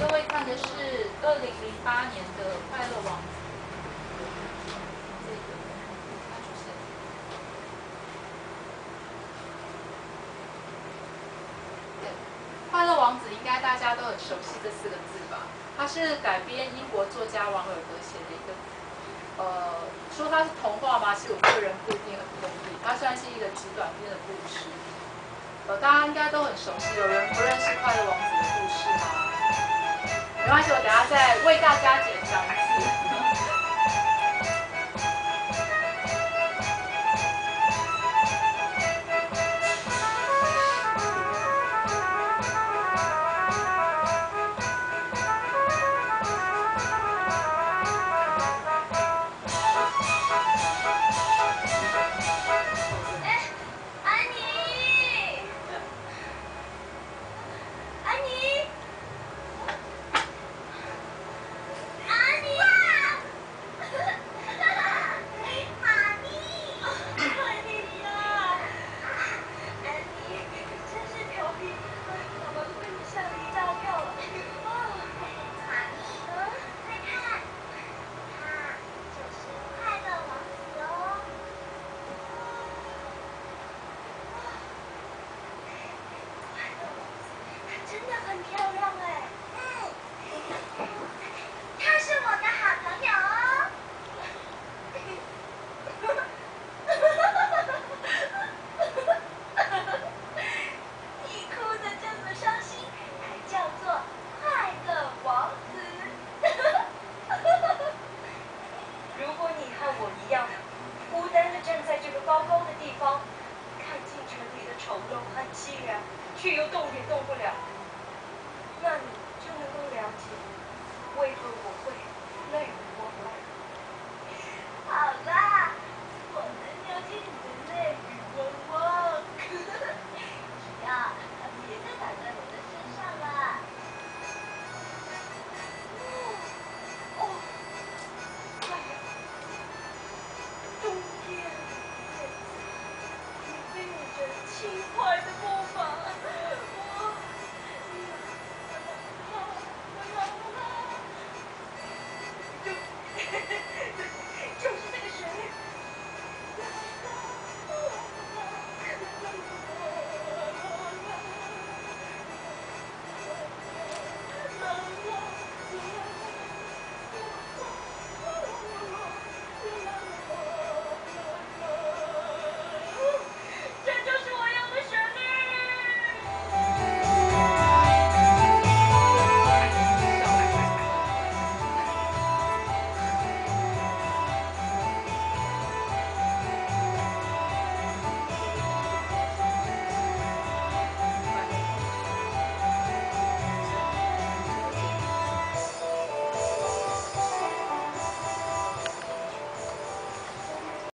各位看的是二零零八年的《快乐王子》。这个它出现。《快乐王子》应该大家都很熟悉这四个字吧？它是改编英国作家王尔德写的一个，呃，说它是童话吗？其实我个人不一定很同意。它算是一个极短篇的故事。呃，大家应该都很熟悉。有人不认为大家解很漂亮哎。嗯，她是我的好朋友哦。你哭的这么伤心，还叫做快乐王子。如果你和我一样，孤单的站在这个高高的地方，看进城里的丑陋和凄凉，却又动也动不了，she part of the